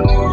Bye.